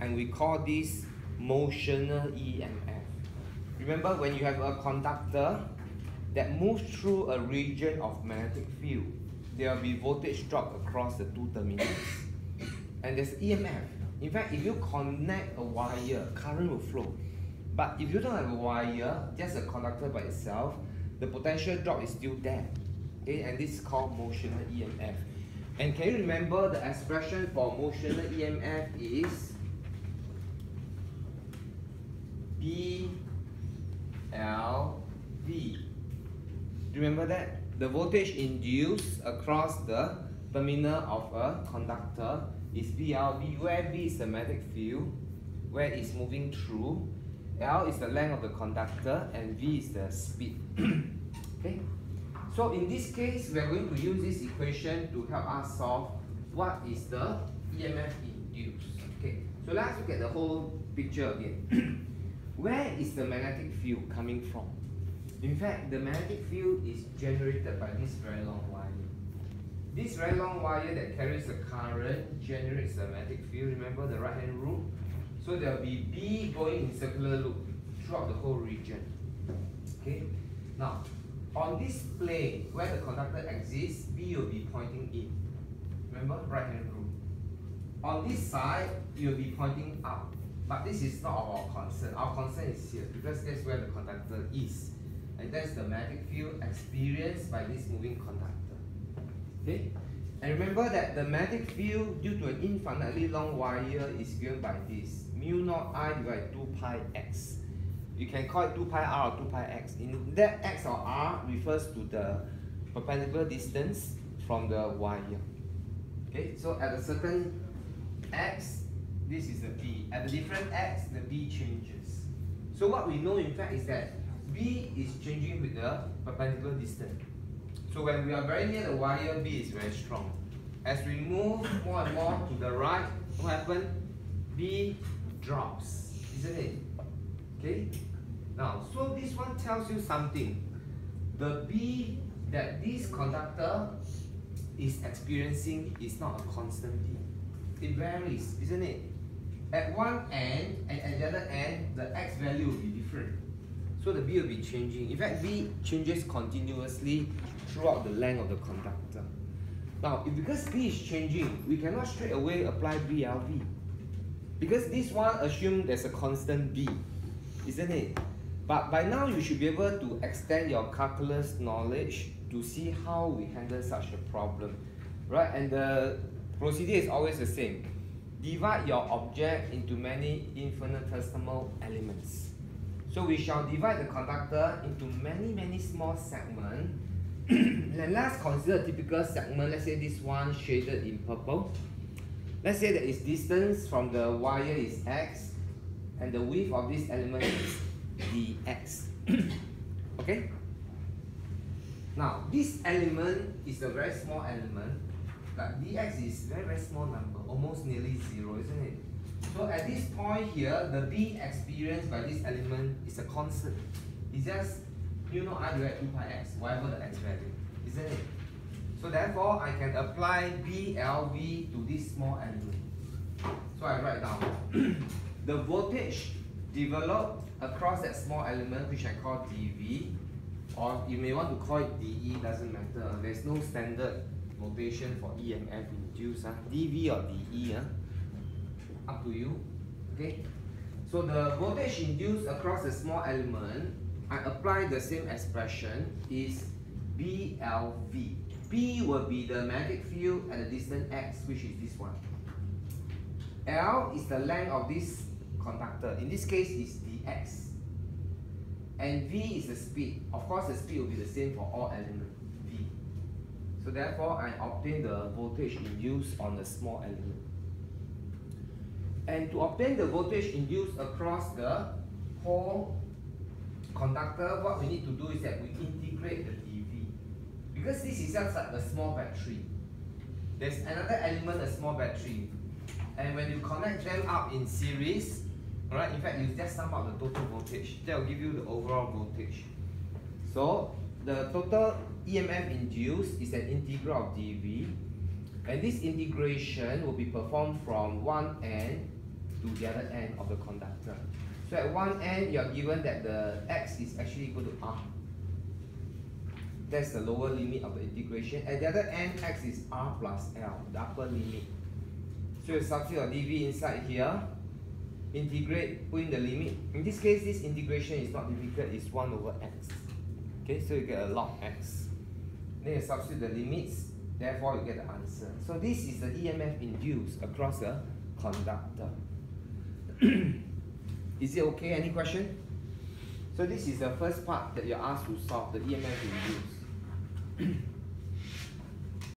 and we call this motional EMF. Remember when you have a conductor that moves through a region of magnetic field, there will be voltage drop across the two terminals. and there's EMF. In fact, if you connect a wire, current will flow. But if you don't have a wire, just a conductor by itself, the potential drop is still there. Okay, and this is called motional EMF. And can you remember the expression for motional EMF is B L V. Do you remember that? The voltage induced across the terminal of a conductor is BLV, where B is the magnetic field, where it's moving through. L is the length of the conductor and V is the speed. okay? So in this case, we are going to use this equation to help us solve what is the EMF induced. Okay, so let's look at the whole picture again. Where is the magnetic field coming from? In fact, the magnetic field is generated by this very long wire. This very long wire that carries the current generates the magnetic field. Remember the right hand rule? So there will be B going in circular loop throughout the whole region. Okay. Now, on this plane where the conductor exists, B will be pointing in. Remember, right hand rule. On this side, it will be pointing up. But this is not our concern. Our concern is here because that's where the conductor is. That's the magnetic field experienced by this moving conductor. Okay? And remember that the magnetic field due to an infinitely long wire is given by this mu naught I divided by 2 pi x. You can call it 2 pi r or 2 pi x. In that x or r refers to the perpendicular distance from the wire. Okay, so at a certain x, this is the b. At a different x, the b changes. So what we know in fact is that b is changing with the perpendicular distance. So when we are very near the wire, b is very strong. As we move more and more to the right, what happens? b drops, isn't it? Okay? Now, so this one tells you something. The B that this conductor is experiencing is not a constant B. It varies, isn't it? At one end and at the other end, the X value will be different. So the B will be changing. In fact, B changes continuously throughout the length of the conductor. Now, if because B is changing, we cannot straight away apply BLV. Because this one assumes there's a constant B, isn't it? But by now you should be able to extend your calculus knowledge to see how we handle such a problem, right? And the procedure is always the same. Divide your object into many infinitesimal elements. So we shall divide the conductor into many, many small segments. and let's consider a typical segment. Let's say this one shaded in purple. Let's say that its distance from the wire is x and the width of this element is dx. okay? Now, this element is a very small element. Like dx is very, very small number, almost nearly zero, isn't it? So at this point here, the b experienced by this element is a constant. It's just mu naught I divided 2 pi x, whatever the x value, isn't it? So therefore, I can apply BLV to this small element. So I write down the voltage developed across that small element, which I call dV, or you may want to call it dE, doesn't matter. There's no standard notation for EMF induced. Huh? Ah, dV or dE, huh? Ah. Up to you. Okay. So the voltage induced across the small element, I apply the same expression is BLV. B will be the magnetic field at the distance x, which is this one. L is the length of this conductor. In this case, is dx. And V is the speed. Of course, the speed will be the same for all elements, V. So therefore, I obtain the voltage induced on the small element. And to obtain the voltage induced across the whole conductor, what we need to do is that we integrate the dV. Because this is just like a small battery. There's another element, a small battery. And when you connect them up in series, alright, in fact, you just sum up the total voltage. That will give you the overall voltage. So, the total EMF induced is an integral of dV. And this integration will be performed from one end to the other end of the conductor. So at one end, you are given that the x is actually equal to r. That's the lower limit of the integration. At the other end, x is r plus l, the upper limit. So you substitute your dv inside here, integrate, put in the limit. In this case, this integration is not difficult, it's 1 over x. Okay, so you get a log x. Then you substitute the limits, therefore you get the answer. So this is the EMF induced across the conductor. is it okay? Any question? So this is the first part that you're asked to solve, the EMF induced.